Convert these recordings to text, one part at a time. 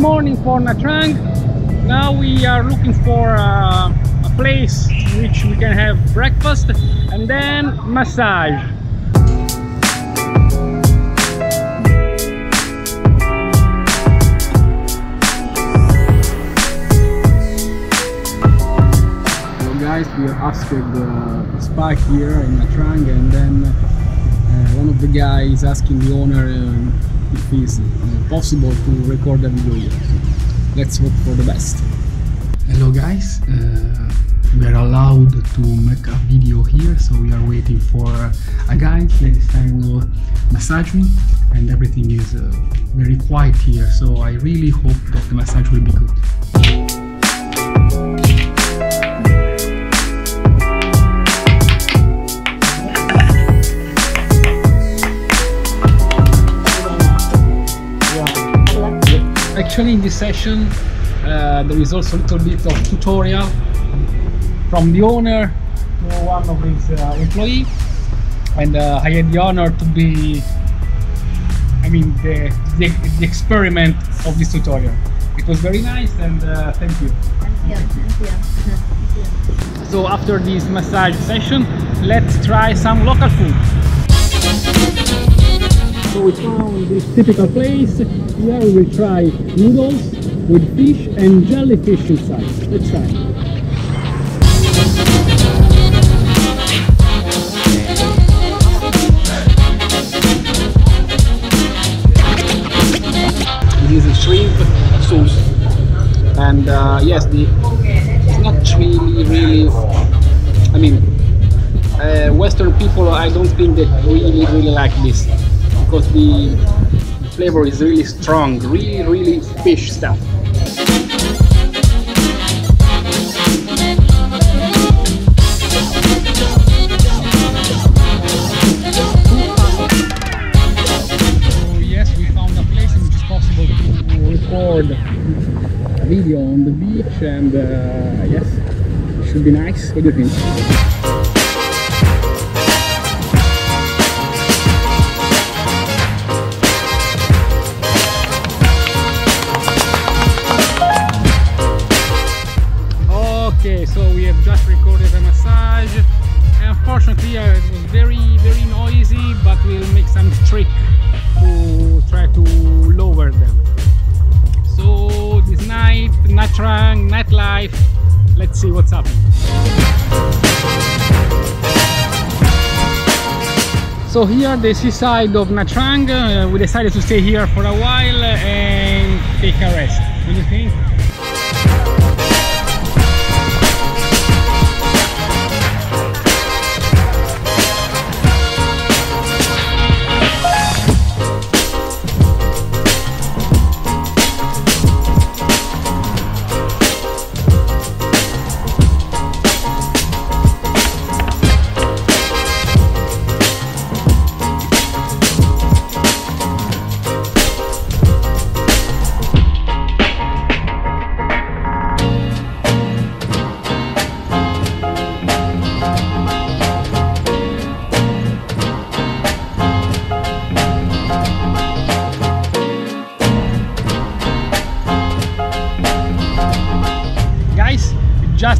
for Nha Trang. Now we are looking for uh, a place in which we can have breakfast and then massage. So guys, we asked the spa here in Nha Trang and then uh, one of the guys asking the owner uh, if it's uh, possible to record a video here. Let's hope for the best. Hello guys, uh, we are allowed to make a video here, so we are waiting for a guy. This time will massage me, and everything is uh, very quiet here. So I really hope that the massage will be good. Actually, in this session, uh, there is also a little bit of tutorial from the owner to one of his uh, employee, and uh, I had the honor to be, I mean, the, the, the experiment of this tutorial. It was very nice, and uh, thank you. Thank you. Thank you. Thank you. So after this massage session, let's try some local food. So we found this typical place. Here we will try noodles with fish and jellyfish inside. Let's try. It is shrimp sauce, and uh, yes, the it's not really, really. I mean, uh, Western people, I don't think that really, really like this because the flavor is really strong, really, really fish stuff. Yes, we found a place in which is possible to record a video on the beach, and uh, yes, should be nice. What do you think? Okay, so we have just recorded a massage. Unfortunately, uh, it was very, very noisy, but we'll make some trick to try to lower them. So this night, Nha Trang, nightlife, let's see what's happening. So here, the seaside of Nha Trang, uh, we decided to stay here for a while and take a rest. What do you think?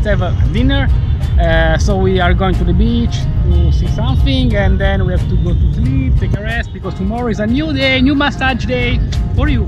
Have a dinner uh, so we are going to the beach to see something and then we have to go to sleep take a rest because tomorrow is a new day new massage day for you